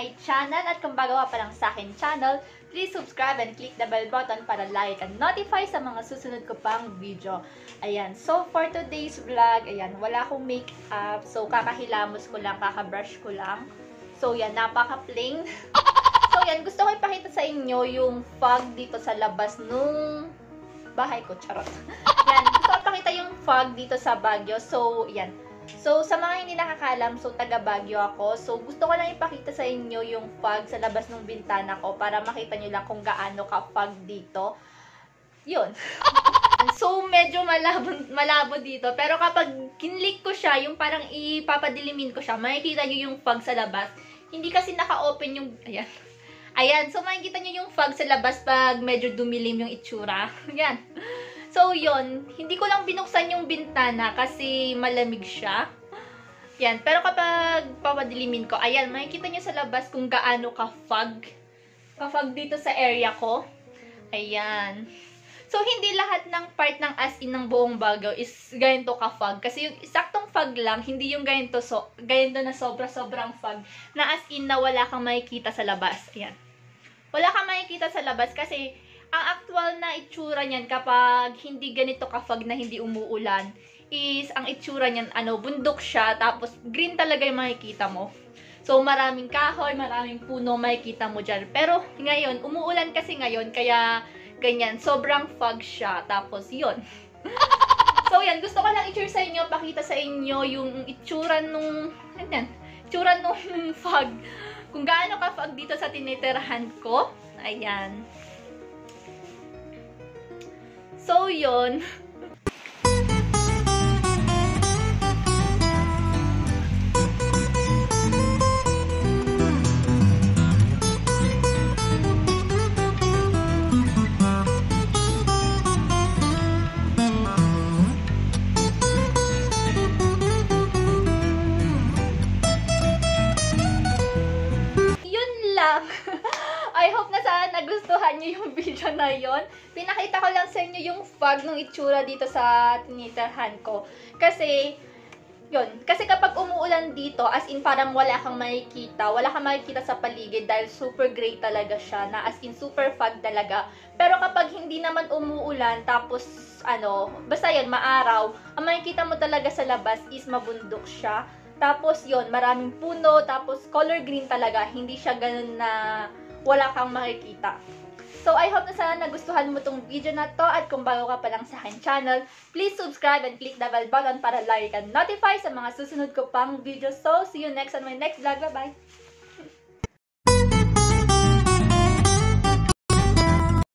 my channel at kung bago pa lang sa akin channel, please subscribe and click the bell button para like and notify sa mga susunod ko pang video. Ayan, so for today's vlog, ayan, wala akong makeup, so kakahilamos ko lang, kakabrush ko lang. So yan, napaka-plain. so yan, gusto ko ipakita sa inyo yung fog dito sa labas nung bahay ko, charot. yan, gusto ko ipakita yung fog dito sa Baguio. So, yan. So, sa mga hindi nakakalam, so taga Baguio ako. So, gusto ko lang ipakita sa inyo yung fog sa labas ng bintana ko para makita nyo lang kung gaano ka fog dito. Yun. so, medyo malabo, malabo dito. Pero kapag kinlik ko siya, yung parang ipapadilimin ko siya, makikita nyo yung fog sa labas. Hindi kasi naka-open yung... Ayan. Ayan. So, makikita nyo yung fog sa labas pag medyo dumilim yung itsura. Ayan. So, yon Hindi ko lang binuksan yung bintana kasi malamig siya. Yan. Pero kapag papadilimin ko, ayan, makikita nyo sa labas kung gaano ka-fog. Ka-fog dito sa area ko. Ayan. So, hindi lahat ng part ng as in ng buong Baguio is ganito ka-fog. Kasi yung isaktong fog lang, hindi yung ganito, so, ganito na sobra-sobrang fog. Na as in na wala kang makikita sa labas. Ayan. Wala kang makikita sa labas kasi ang actual na itsura niyan kapag hindi ganito ka-fog na hindi umuulan is ang itsura niyan ano bundok siya tapos green talaga yung makikita mo. So maraming kahoy, maraming puno makikita mo diyan. Pero ngayon umuulan kasi ngayon kaya ganyan sobrang fog siya tapos yun. so yan, gusto ko lang i-share sa inyo, pakita sa inyo yung itsura nung ano itsura nung fog. Kung gaano ka fog dito sa tinitirahan ko. Ayan. So, yun. Yun lang. I hope na sana nagustuhan nyo yung video na yon. Pinakita ko lang sa inyo yung fog ng itsura dito sa tinitirhan ko. Kasi, yun. Kasi kapag umuulan dito, as in parang wala kang makikita, wala kang makikita sa paligid dahil super gray talaga siya, na as in super fog talaga. Pero kapag hindi naman umuulan, tapos ano, basta yun, maaraw, ang makikita mo talaga sa labas is mabundok siya. Tapos yon maraming puno, tapos color green talaga, hindi siya ganun na wala kang makikita. So, I hope na sana nagustuhan mo tong video na to at kung bago ka pa lang sa akin channel, please subscribe and click the bell button para like and notify sa mga susunod ko pang video. So, see you next on my next vlog. Bye-bye!